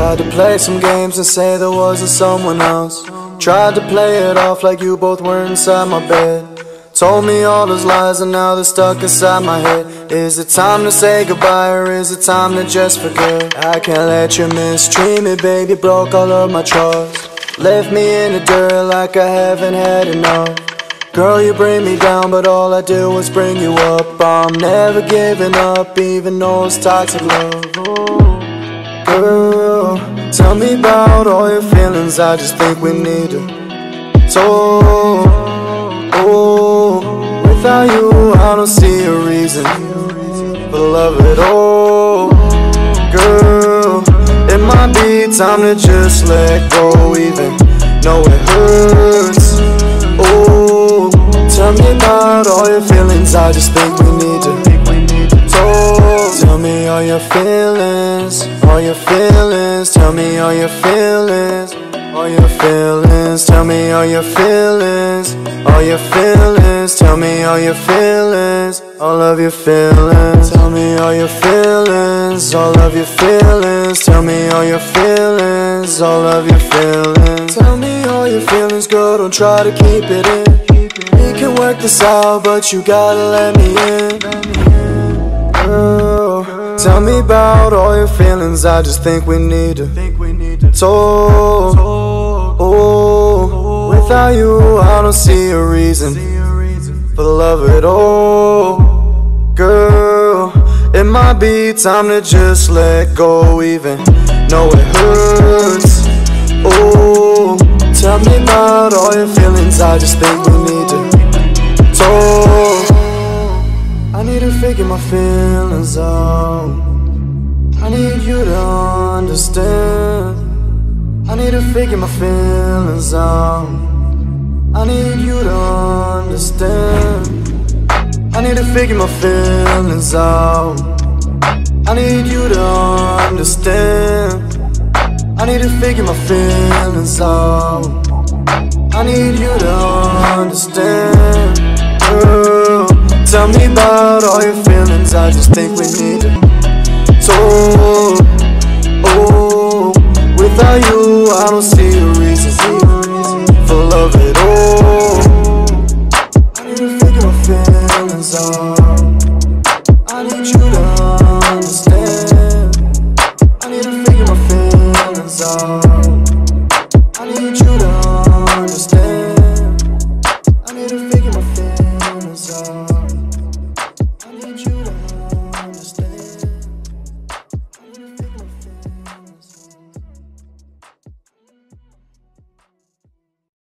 Tried to play some games and say there wasn't someone else. Tried to play it off like you both were inside my bed. Told me all those lies and now they're stuck inside my head. Is it time to say goodbye or is it time to just forget? I can't let you mistreat me, baby. Broke all of my trust. Left me in the dirt like I haven't had enough. Girl, you bring me down, but all I do is bring you up. I'm never giving up, even though it's toxic love. Girl, tell me about all your feelings. I just think we need to talk. Oh, without you, I don't see a reason for love at all. Girl, it might be time to just let go, even though it hurts. Oh, tell me about all your feelings. I just think Tell me all your feelings, all your feelings. Tell me all your feelings, all your feelings. Tell me all your feelings, all your feelings. Tell me all your feelings, all of your feelings. Tell me all your feelings, all of your feelings. Tell me all your feelings, all of your feelings. Tell me all your feelings, girl. Don't try to keep it in. We can work this out, but you gotta let me in. Tell me about all your feelings. I just think we need to talk. Oh, without you, I don't see a reason for love at all. Girl, it might be time to just let go, even though it hurts. Oh, tell me about all your feelings. I just think we need need to figure my feelings out. I need you to understand. I need to figure my feelings out. I need you to understand. I need to figure my feelings out. I need you to understand. I need to figure my feelings out. I need you to understand. Tell me about all your feelings. I just think we need to talk. Oh, without you, I don't see a reason for love at all. I need to figure my feelings out. I need you to understand. I need to figure my feelings out.